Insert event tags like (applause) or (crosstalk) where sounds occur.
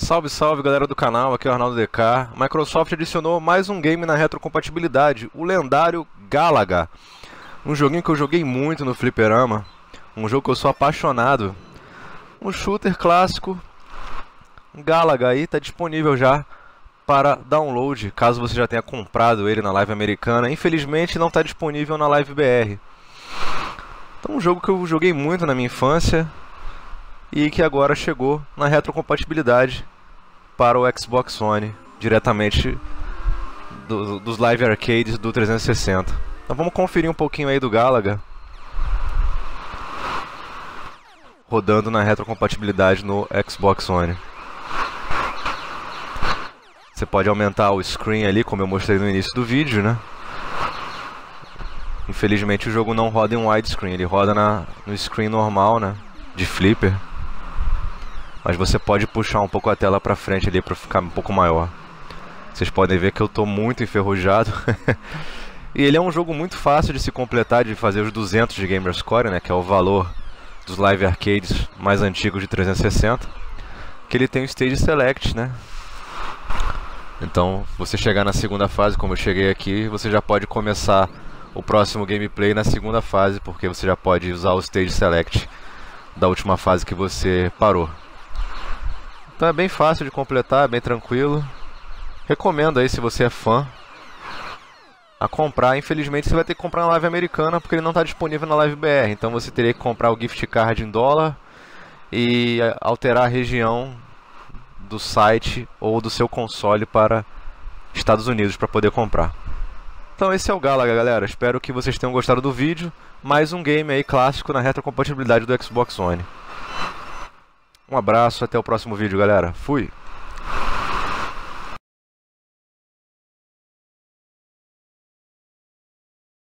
Salve, salve galera do canal, aqui é o Arnaldo DK. Microsoft adicionou mais um game na retrocompatibilidade, o lendário Galaga. Um joguinho que eu joguei muito no fliperama, um jogo que eu sou apaixonado. Um shooter clássico, Galaga aí, está disponível já para download, caso você já tenha comprado ele na live americana. Infelizmente não está disponível na live BR. Então um jogo que eu joguei muito na minha infância, e que agora chegou na retrocompatibilidade para o Xbox One, diretamente do, dos live arcades do 360. Então vamos conferir um pouquinho aí do Galaga rodando na retrocompatibilidade no Xbox One. Você pode aumentar o screen ali, como eu mostrei no início do vídeo, né? Infelizmente o jogo não roda em widescreen, ele roda na, no screen normal, né? De flipper. Mas você pode puxar um pouco a tela para frente ali para ficar um pouco maior. Vocês podem ver que eu estou muito enferrujado. (laughs) e ele é um jogo muito fácil de se completar, de fazer os 200 de Gamerscore, né, que é o valor dos live arcades mais antigos de 360. Que ele tem o Stage Select, né? Então, você chegar na segunda fase, como eu cheguei aqui, você já pode começar o próximo gameplay na segunda fase, porque você já pode usar o Stage Select da última fase que você parou. Então é bem fácil de completar, bem tranquilo. Recomendo aí se você é fã a comprar. Infelizmente você vai ter que comprar na live americana porque ele não está disponível na live BR. Então você teria que comprar o gift card em dólar e alterar a região do site ou do seu console para Estados Unidos para poder comprar. Então esse é o Galaga, galera. Espero que vocês tenham gostado do vídeo. Mais um game aí clássico na retrocompatibilidade do Xbox One. Um abraço, até o próximo vídeo, galera. Fui!